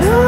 Hello.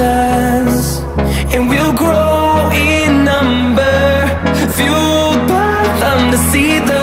us And we'll grow in number Fueled by them to see the